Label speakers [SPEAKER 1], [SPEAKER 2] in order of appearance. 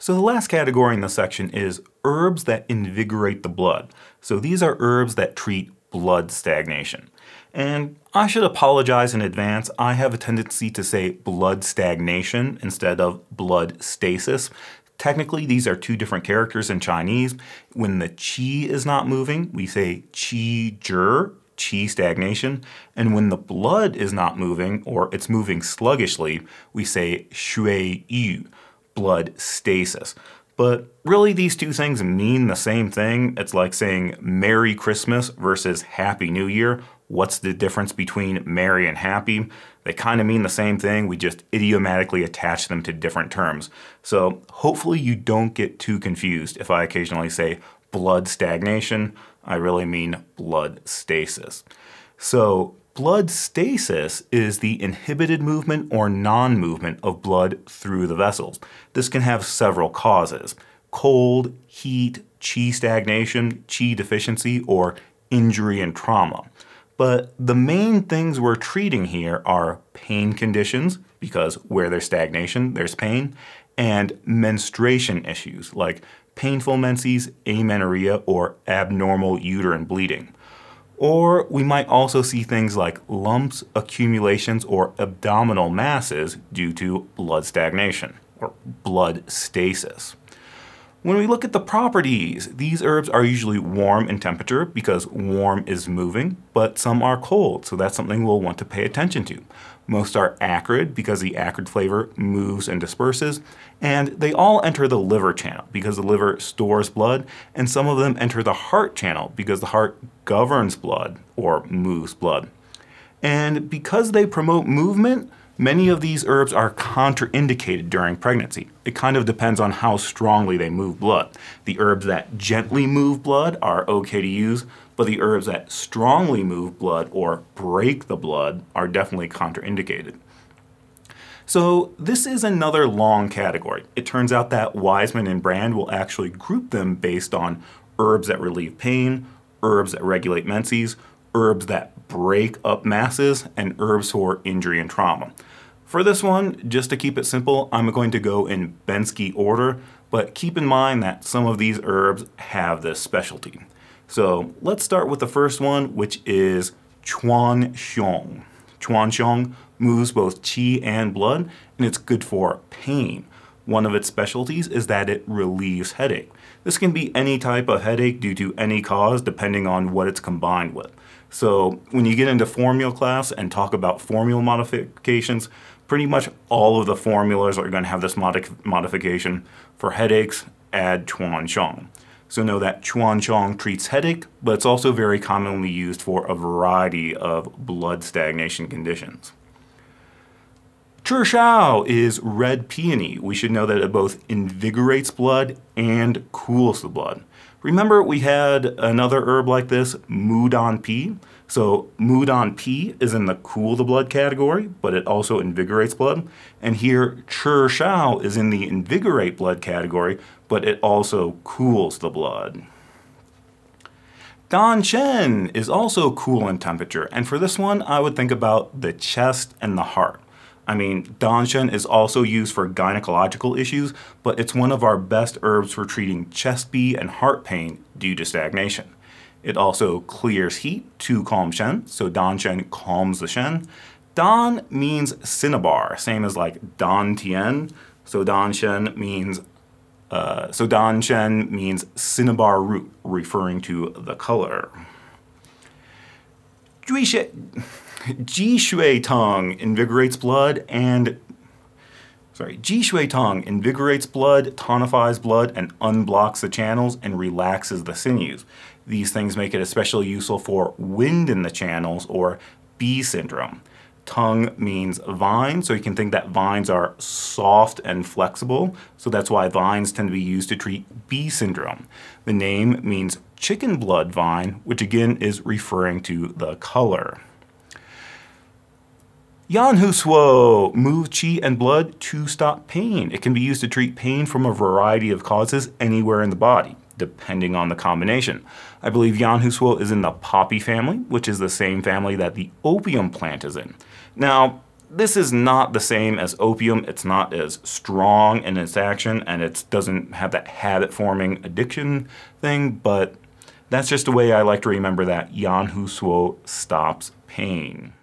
[SPEAKER 1] So the last category in this section is herbs that invigorate the blood. So these are herbs that treat blood stagnation. And I should apologize in advance. I have a tendency to say blood stagnation instead of blood stasis. Technically, these are two different characters in Chinese. When the qi is not moving, we say qi zhi, qi stagnation. And when the blood is not moving, or it's moving sluggishly, we say xue yu, blood stasis. But really, these two things mean the same thing. It's like saying Merry Christmas versus Happy New Year. What's the difference between merry and happy? They kind of mean the same thing, we just idiomatically attach them to different terms. So hopefully you don't get too confused if I occasionally say blood stagnation. I really mean blood stasis. So blood stasis is the inhibited movement or non-movement of blood through the vessels. This can have several causes. Cold, heat, qi stagnation, qi deficiency, or injury and trauma. But the main things we're treating here are pain conditions, because where there's stagnation, there's pain, and menstruation issues like painful menses, amenorrhea, or abnormal uterine bleeding. Or we might also see things like lumps, accumulations, or abdominal masses due to blood stagnation or blood stasis. When we look at the properties, these herbs are usually warm in temperature because warm is moving, but some are cold, so that's something we'll want to pay attention to. Most are acrid because the acrid flavor moves and disperses, and they all enter the liver channel because the liver stores blood, and some of them enter the heart channel because the heart governs blood or moves blood. And because they promote movement, Many of these herbs are contraindicated during pregnancy. It kind of depends on how strongly they move blood. The herbs that gently move blood are okay to use, but the herbs that strongly move blood or break the blood are definitely contraindicated. So this is another long category. It turns out that Wiseman and Brand will actually group them based on herbs that relieve pain, herbs that regulate menses, herbs that break up masses, and herbs for injury and trauma. For this one, just to keep it simple, I'm going to go in Bensky order, but keep in mind that some of these herbs have this specialty. So let's start with the first one, which is Chuan Xiong. Chuan Xiong moves both qi and blood, and it's good for pain. One of its specialties is that it relieves headache. This can be any type of headache due to any cause depending on what it's combined with. So when you get into formula class and talk about formula modifications, pretty much all of the formulas are going to have this modification. For headaches, add Chuan Xiong. So know that Chuan Xiong treats headache, but it's also very commonly used for a variety of blood stagnation conditions. Chi Shao is red peony. We should know that it both invigorates blood and cools the blood. Remember we had another herb like this, Mudan Pi? So Mudan Pi is in the cool the blood category, but it also invigorates blood. And here Chi Shao is in the invigorate blood category, but it also cools the blood. Dan Shen is also cool in temperature, and for this one, I would think about the chest and the heart. I mean, Dan Shen is also used for gynecological issues, but it's one of our best herbs for treating chest bi and heart pain due to stagnation. It also clears heat to calm Shen, so Dan Shen calms the Shen. Dan means cinnabar, same as like Dan Tien. So Dan Shen means uh, so Dan Shen means cinnabar root, referring to the color. Ji Xue Teng invigorates blood and sorry, Ji Xue Teng invigorates blood, tonifies blood, and unblocks the channels and relaxes the sinews. These things make it especially useful for wind in the channels or bi syndrome. Teng means vine, so you can think that vines are soft and flexible, so that's why vines tend to be used to treat bi syndrome. The name means chicken blood vine, which again is referring to the color. Yan Hu Suo, move qi and blood to stop pain. It can be used to treat pain from a variety of causes anywhere in the body depending on the combination. I believe Yan Hu Suo is in the poppy family, which is the same family that the opium plant is in. Now, this is not the same as opium. It's not as strong in its action, and it doesn't have that habit-forming addiction thing, but that's just a way I like to remember that Yan Hu Suo stops pain.